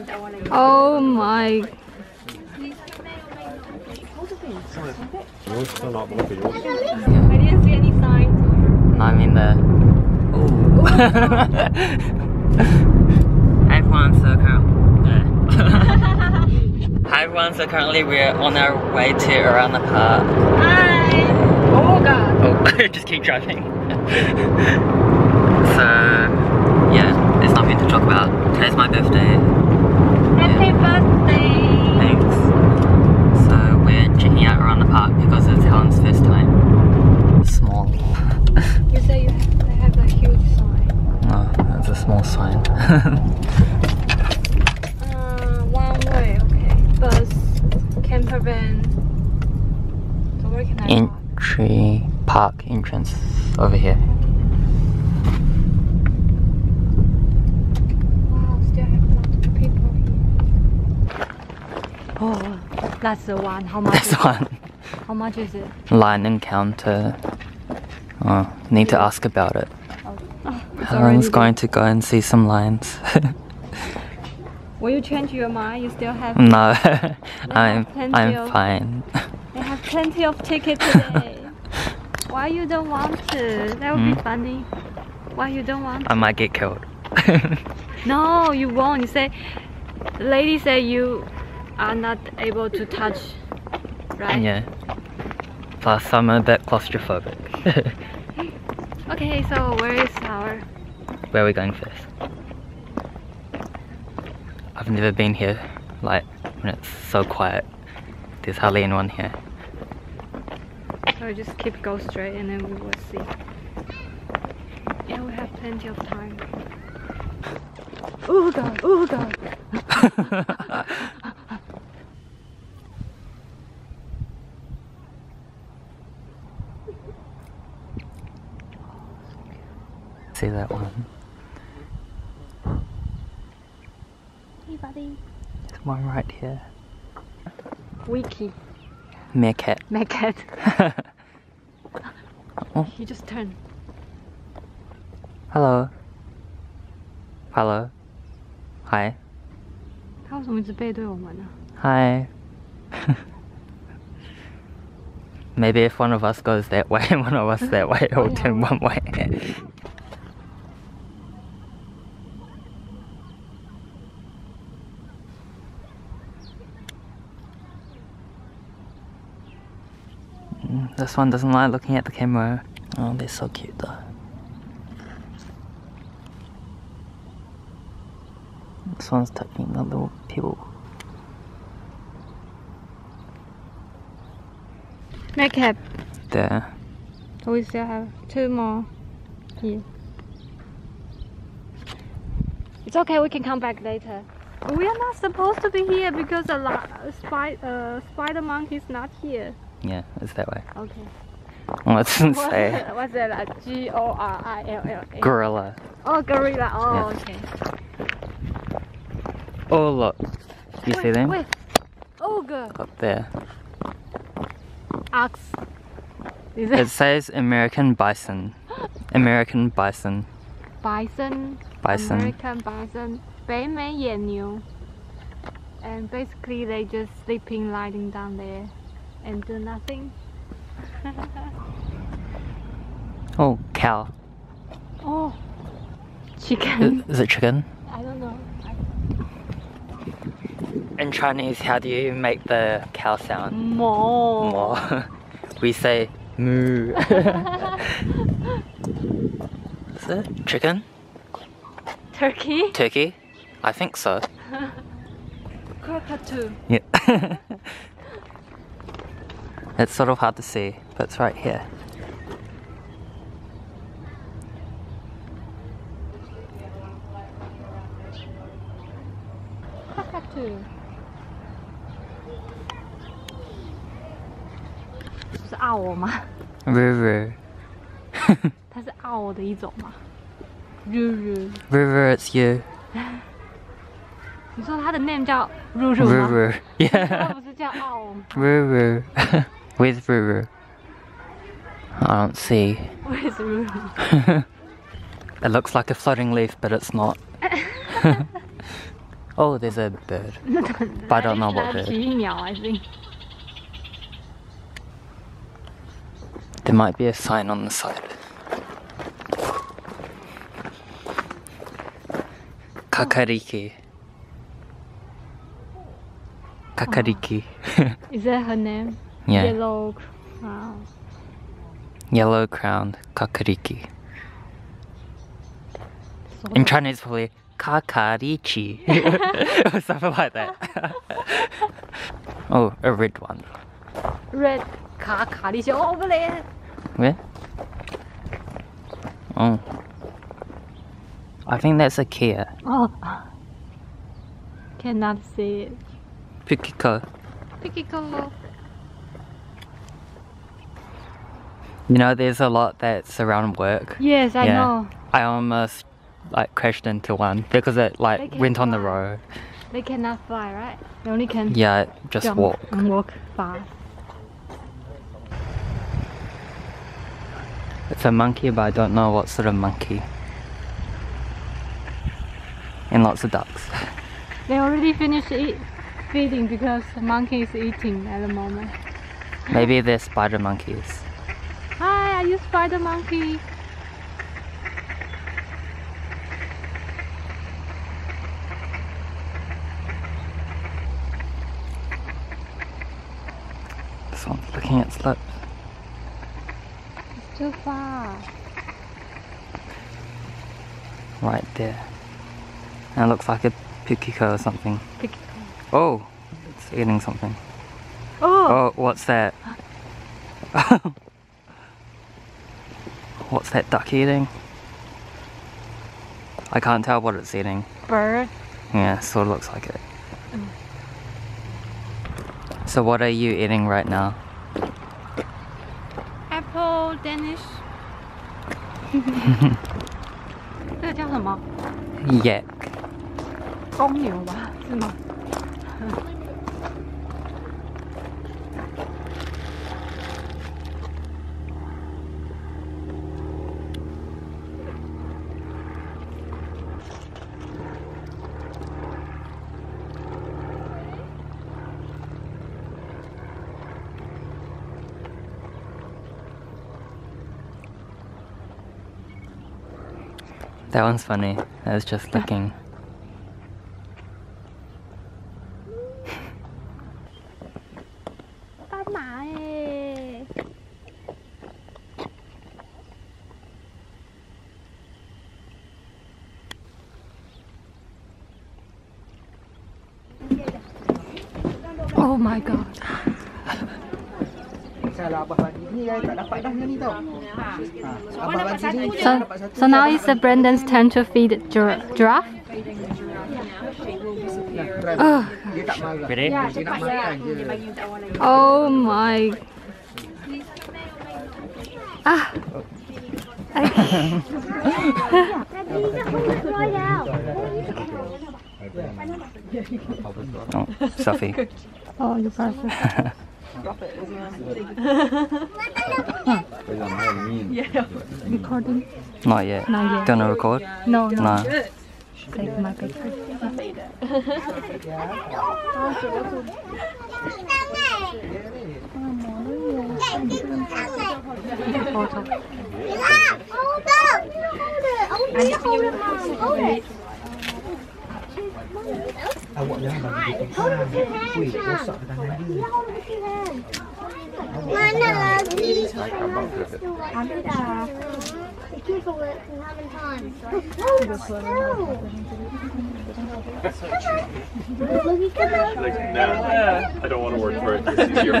Oh my. Yours still not look at yours. I didn't see any signs. No, I mean the. Ooh. Hi everyone, so currently. Hi everyone, so currently we're on our way to Orana Park. Hi. Oh god. Oh, just keep driving. so, yeah, there's nothing to talk about. Today's my birthday. Happy birthday. Thanks. So we're checking out Orana Park because it's Helen's first time. Small. You say you have, they have a huge sign. Oh, that's a small sign. Uh, one way, okay. Bus, camper van. So where can I park? Entry park entrance over here. Wow, still have lots of people here. Oh, that's the one. How much? This is, one. How much is it? Line encounter. Oh, need to ask about it. It's Helen's going to go and see some lines. there. Will you change your mind? You still have. no, I'm I'm of- fine. They have plenty of tickets today. Why you don't want to? That would Hmm? be funny. Why you don't want? I might get killed. No, you won't. You say, lady say you are not able to touch, right? yeah. Plus, I'm a bit claustrophobic. Okay, so where is our? Where are we going first? I've never been here, like, when it's so quiet. There's hardly anyone here. So just keep go straight and then we will see. Yeah, we have plenty of time. Oh god! Oh god! See that one? Hey, buddy. There's one right here. Wiki. Meerkat. Meerkat. Oh. He just turned. Hello. Hello. Hi. 他为什么一直背对我们呢？ Hi. Maybe if one of us goes that way and one of us that way, it'll turn one way. This one doesn't like looking at the camera. Oh, they're so cute though. This one's taking a little pill. Meerkat. There. So we still have two more here. It's okay, we can come back later. We are not supposed to be here because a lot, spi- uh, spider monkey is not here. Yeah, it's that way. Okay. Well, it doesn't What- say What's that? Uh, G O R I L L A. gorilla. Oh, gorilla. Oh, Yeah. okay. Oh, look. You see Wait, them? Wait. Ogre. Up there. Ox. Is It it says American bison. American bison. bison? Bison. American bison. 北美野牛. And basically they just sleeping lying down there and do nothing. Oh, cow. Oh, chicken. Is it chicken? I don't know. In Chinese, how do you make the cow sound? Mo. More. we say moo. Is it chicken? Turkey. Turkey? I think so. Cockatoo. Yeah. it's sort of hard to see, but it's right here. Cockatoo. 是澳偶吗？ River. 它是澳偶的一种吗？日日， River, it's you. 你说它的 name 叫日日吗？ River. 它 Yeah. 不是叫澳偶吗 River. With Ruru? I don't see. Where's Ruru? it looks like a floating leaf, but it's not. oh, there's a bird. but I don't know what bird. There might be a sign on the side. Kakariki. Oh. Kakariki. Is that her name? Yeah. Yellow crown. Yellow crowned kakariki. So In Chinese, it's probably kakarichi or something like that. oh, a red one. Red kakarichi oh, over there. Where? Oh. I think that's a kea. Oh. Cannot see it. Pikiko. Pikiko. You know, there's a lot that's around work. yes I Yeah. know I almost like crashed into one because it like went on the road. they cannot fly right they only can Yeah, just jump walk. and walk fast It's a monkey, but I don't know what sort of monkey. And lots of ducks. They already finished eat, feeding because the monkey is eating at the moment. Maybe they're spider monkeys. Are you spider monkey? This one's looking at slopes. It's too far. Right there. And it looks like a pukeko or something. Pick- Oh, it's eating something. Oh, Oh, what's that? what's that duck eating? I can't tell what it's eating. bird. Yeah, sort of looks like it. So what are you eating right now? Apple Danish. 这个叫什么？ Yak. 公牛吧？是吗？ That one's funny. I was just looking. Oh my god. Salah abah bagi ni saya tak dapat dah yang ni tau. Ha. Abah bagi ni So, so now it's the Brendan's turn to feed gir- giraffe. Oh, Dia tak marah. Dia nak makan je. oh my. Ah. Oh, Sophie. Oh, you're perfect. Recording? Not yet. Not yet. Gonna record? No, no. No. Take my picture. Photo. Awak jangan bagi dia pegang. Kuih rosak ke tangan dia. Mana lagi? Ada. Keep away from having time. I don't want to work for it. It's easier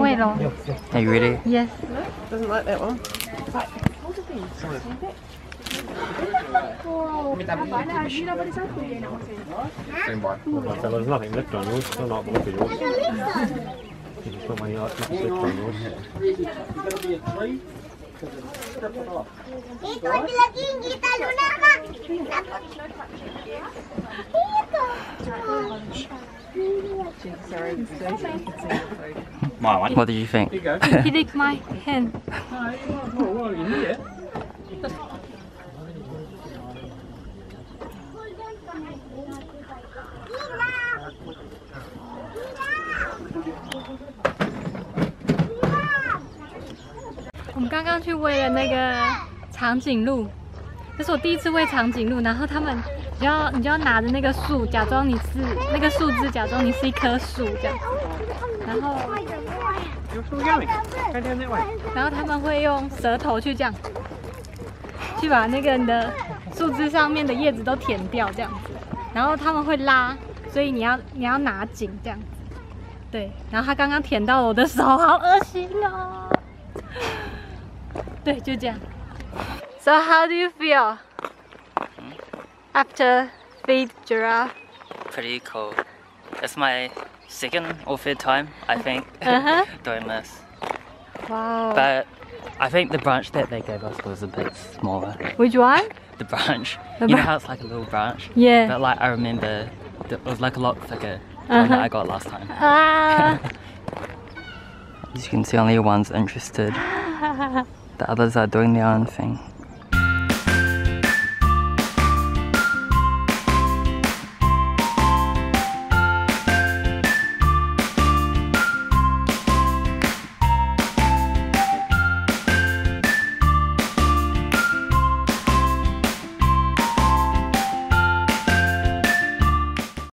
Wait. Are you ready? Yes. No, doesn't like that one. There's nothing left on yours. Still not both yours. You not my left. It's going to be a tree. Itu kak. What did you think? He licked my hand. Oh, 我们刚刚去喂了那个长颈鹿，这是我第一次喂长颈鹿。然后他们，你要你就要拿着那个树，假装你是那个树枝，假装你是一棵树这样。然后，然后他们会用舌头去这样，去把那个你的树枝上面的叶子都舔掉这样子。然后他们会拉，所以你要你要拿紧这样子。对，然后他刚刚舔到我的手，好恶心哦。对，就这样。So how do you feel after feed giraffe? Pretty cool. It's my second or third time, I think, Uh-huh. doing this. Wow. But I think the branch that they gave us was a bit smaller. Which one? The branch. The you know bran- how it's like a little branch? Yeah. But like I remember it was like a lot thicker than Uh-huh. that I got last time. Ah. As you can see, only one's interested. The others are doing their own thing.